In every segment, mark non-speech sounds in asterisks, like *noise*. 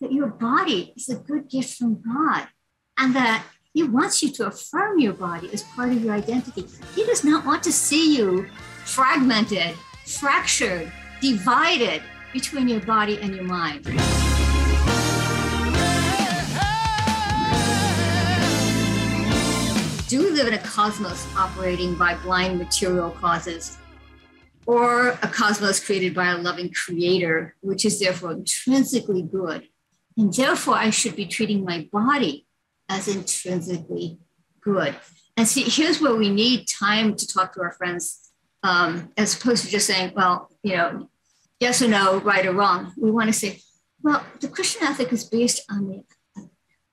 that your body is a good gift from God and that He wants you to affirm your body as part of your identity. He does not want to see you fragmented, fractured, divided between your body and your mind. Do we live in a cosmos operating by blind material causes? Or a cosmos created by a loving creator, which is therefore intrinsically good. And therefore, I should be treating my body as intrinsically good. And see, here's where we need time to talk to our friends, um, as opposed to just saying, well, you know, yes or no, right or wrong. We want to say, well, the Christian ethic is based on the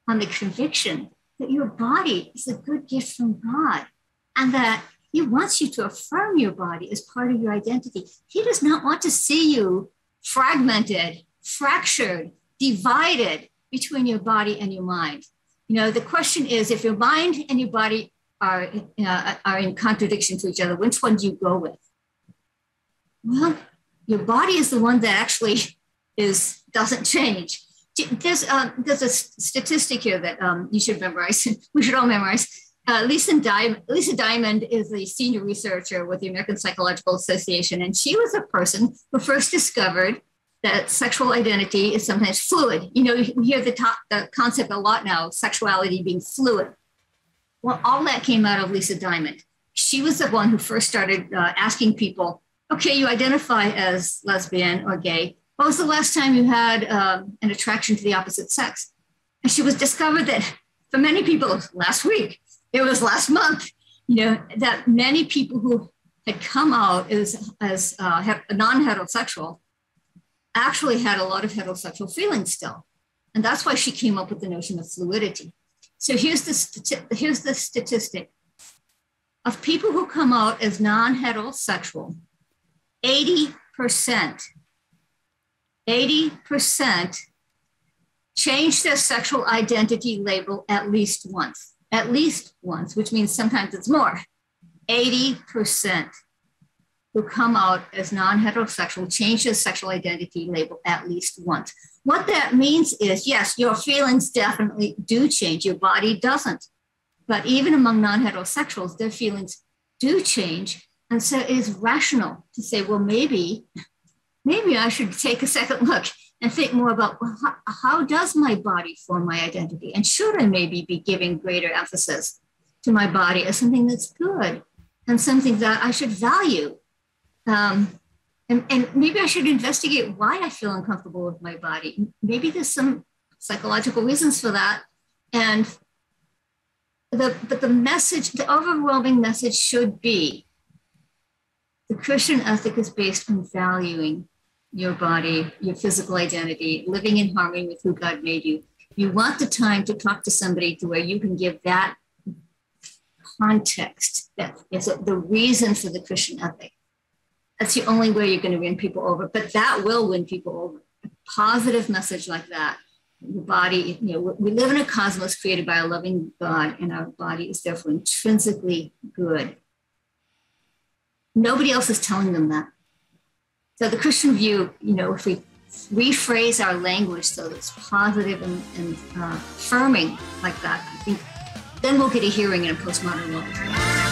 on the conviction that your body is a good gift from God and that He wants you to affirm your body as part of your identity. He does not want to see you fragmented, fractured, divided between your body and your mind. You know, the question is if your mind and your body are, uh, are in contradiction to each other, which one do you go with? Well, your body is the one that actually is doesn't change there's uh, there's a statistic here that um, you should memorize. *laughs* we should all memorize. Uh, Lisa, Diamond, Lisa Diamond is a senior researcher with the American Psychological Association, and she was a person who first discovered that sexual identity is sometimes fluid. You know, you hear the, top, the concept a lot now, sexuality being fluid. Well, all that came out of Lisa Diamond. She was the one who first started uh, asking people, okay, you identify as lesbian or gay when was the last time you had um, an attraction to the opposite sex? And she was discovered that for many people, last week, it was last month, you know, that many people who had come out as, as uh, non heterosexual actually had a lot of heterosexual feelings still. And that's why she came up with the notion of fluidity. So here's the, stati- here's the statistic of people who come out as non heterosexual, 80% 80% change their sexual identity label at least once, at least once, which means sometimes it's more. 80% who come out as non heterosexual change their sexual identity label at least once. What that means is yes, your feelings definitely do change, your body doesn't. But even among non heterosexuals, their feelings do change. And so it is rational to say, well, maybe maybe I should take a second look and think more about well, how, how, does my body form my identity? And should I maybe be giving greater emphasis to my body as something that's good and something that I should value? Um, and, and maybe I should investigate why I feel uncomfortable with my body. Maybe there's some psychological reasons for that. And the, but the message, the overwhelming message should be the Christian ethic is based on valuing your body, your physical identity, living in harmony with who God made you. You want the time to talk to somebody to where you can give that context that is the reason for the Christian ethic. That's the only way you're going to win people over, but that will win people over. A positive message like that. The body, you know, we live in a cosmos created by a loving God, and our body is therefore intrinsically good. Nobody else is telling them that. So the Christian view, you know, if we rephrase our language so that it's positive and, and uh, affirming like that, I think then we'll get a hearing in a postmodern world.